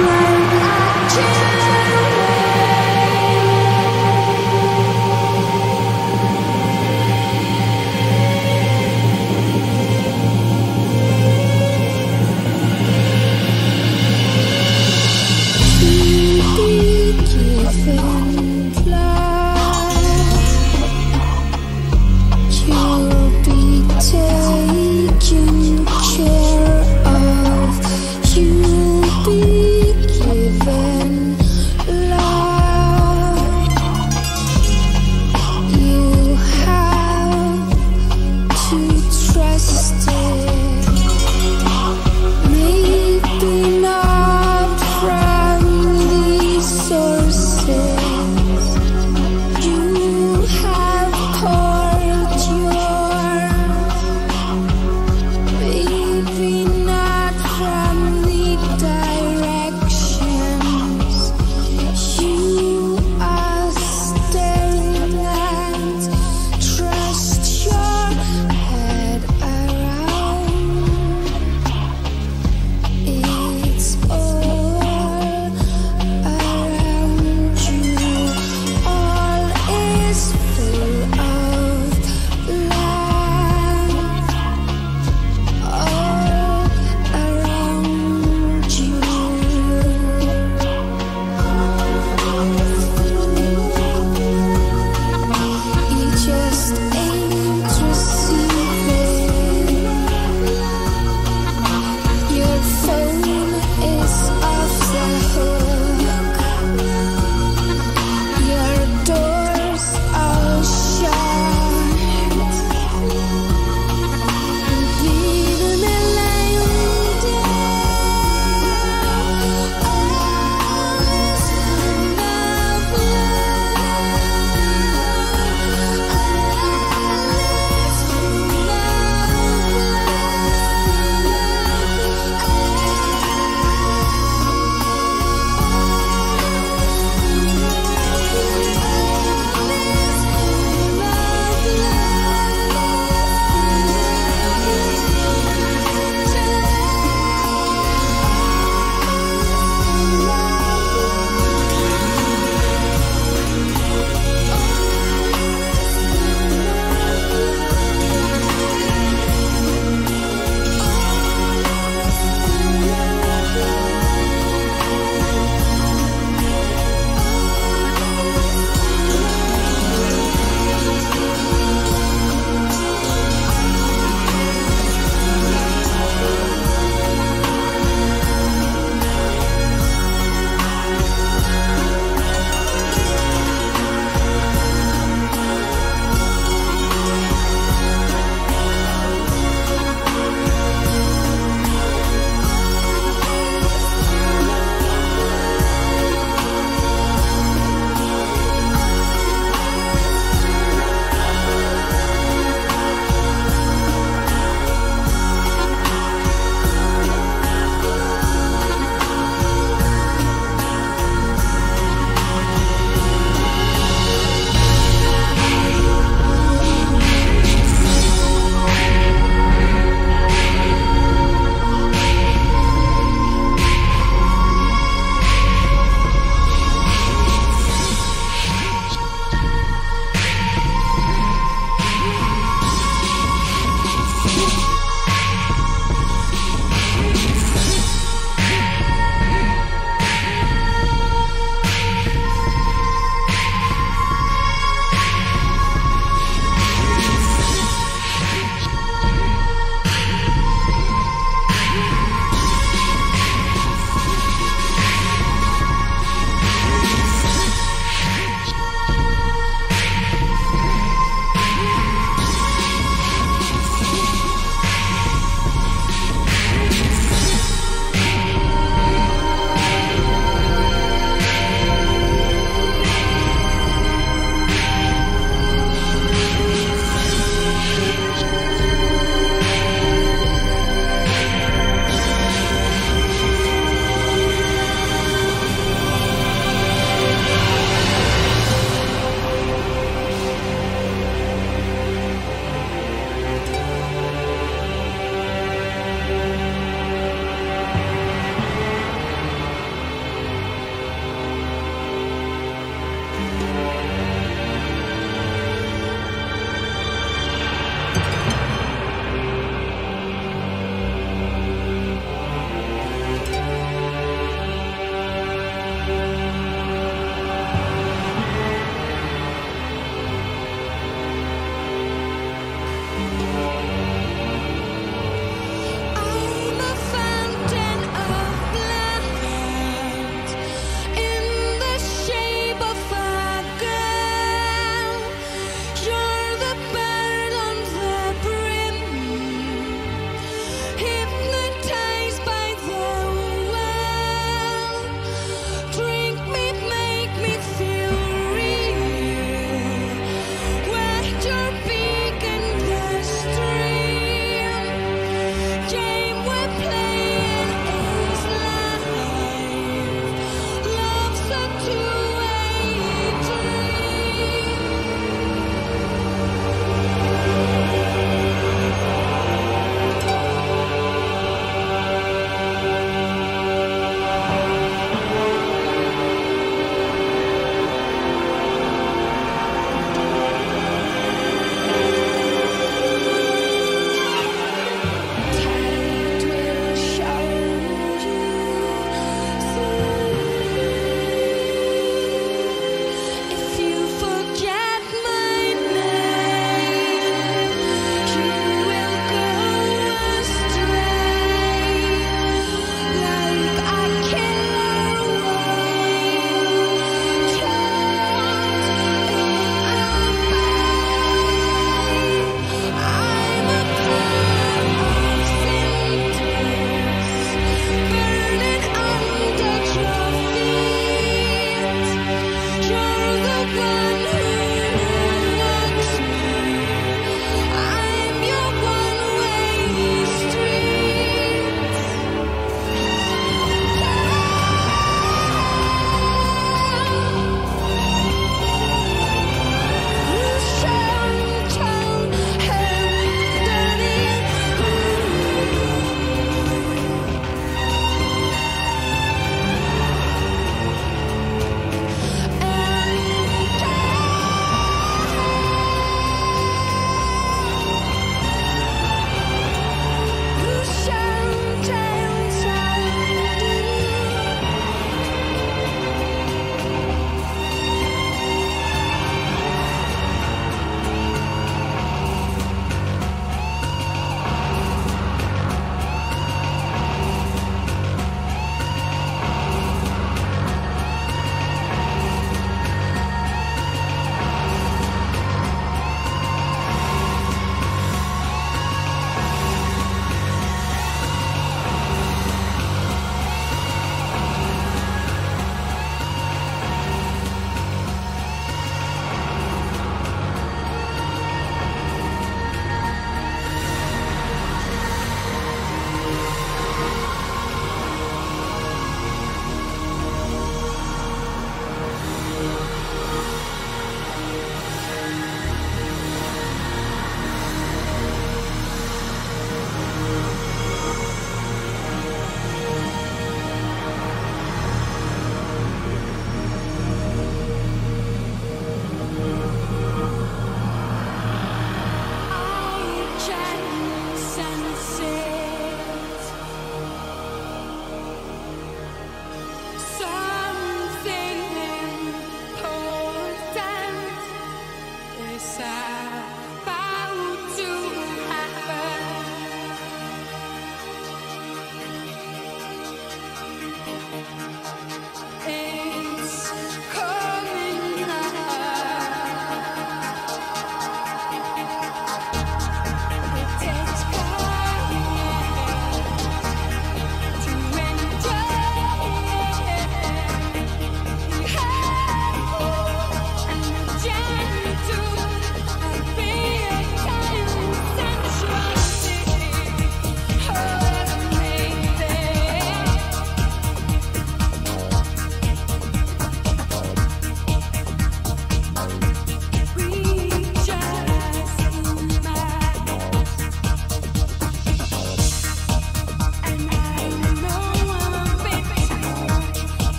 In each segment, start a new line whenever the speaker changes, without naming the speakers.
Yeah.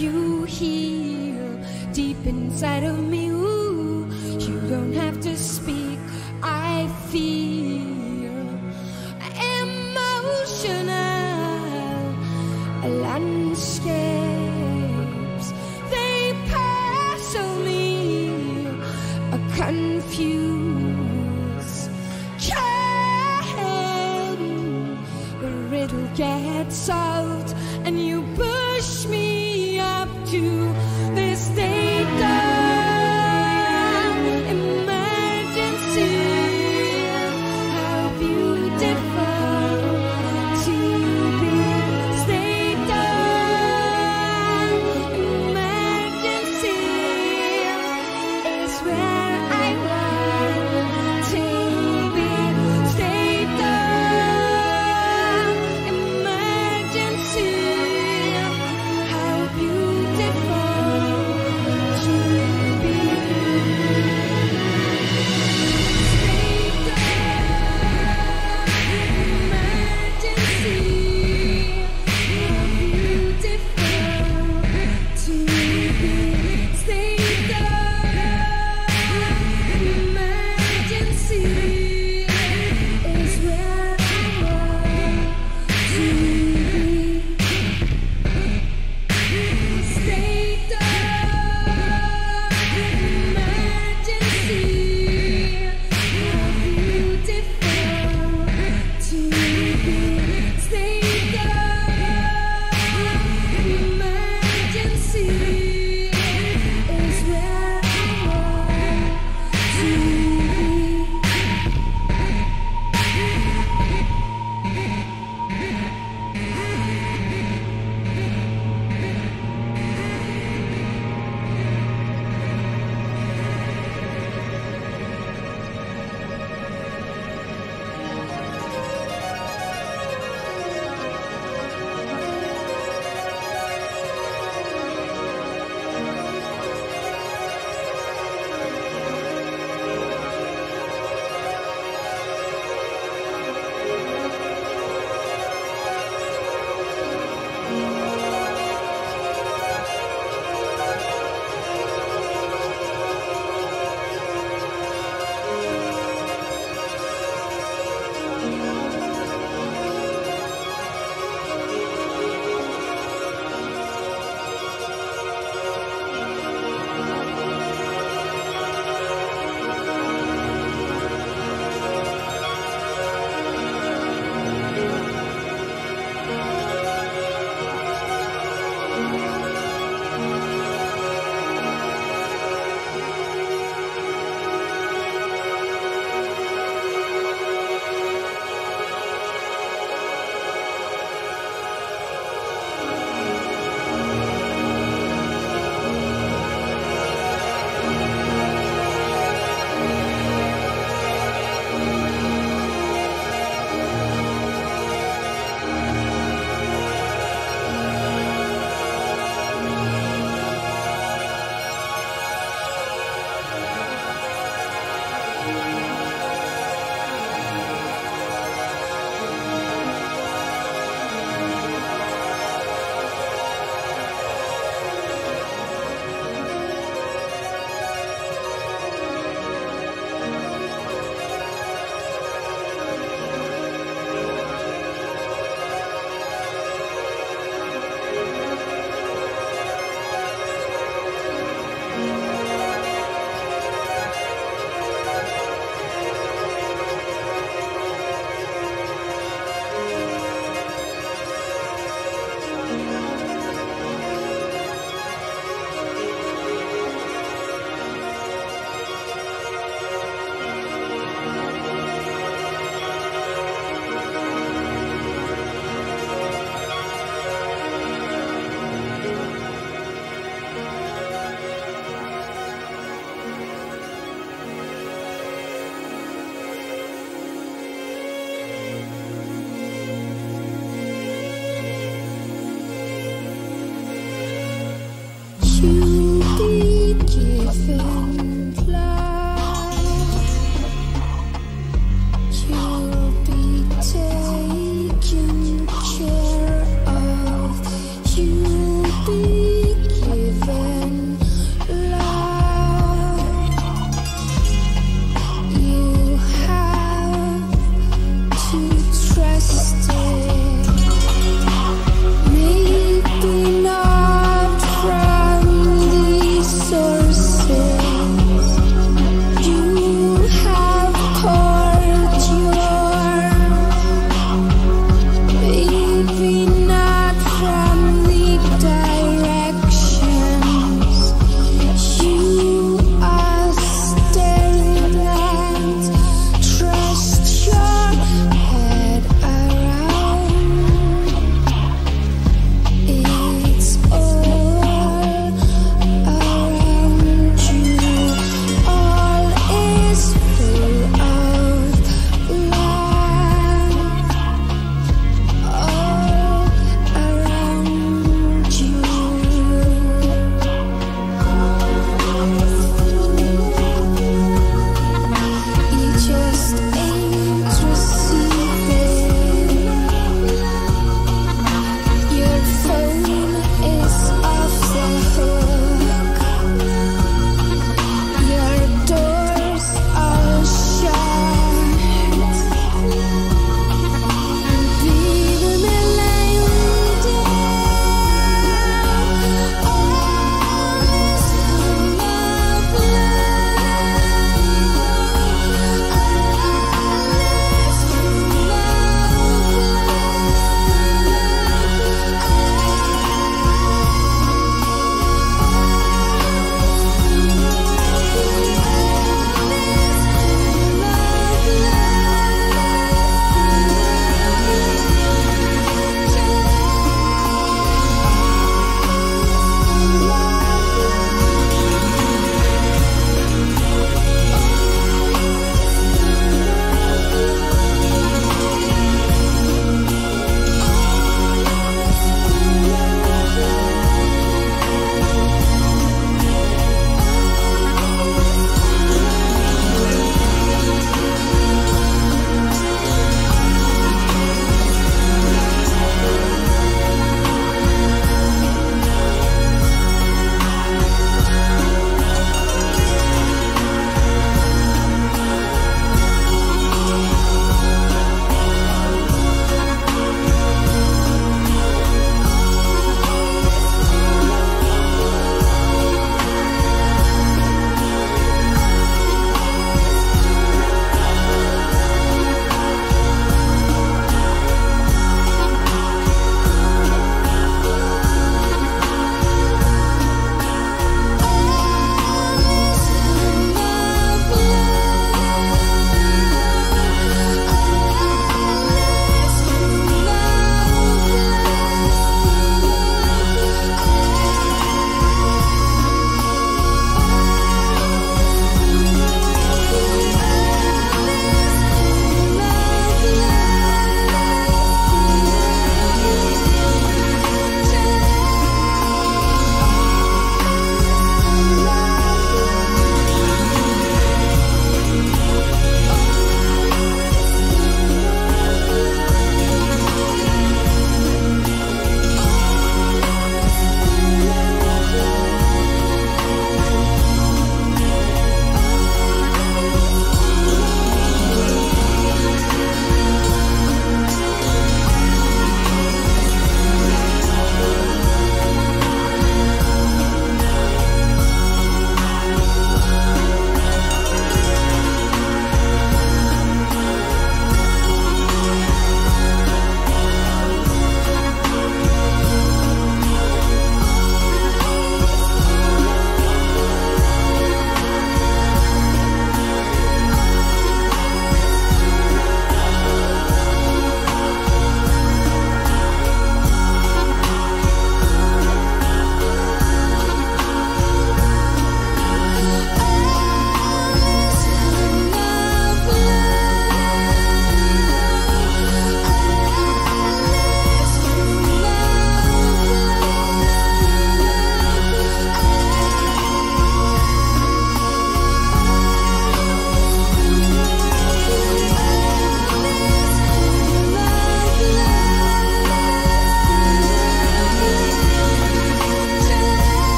you heal deep inside of me. Ooh, you don't have to speak.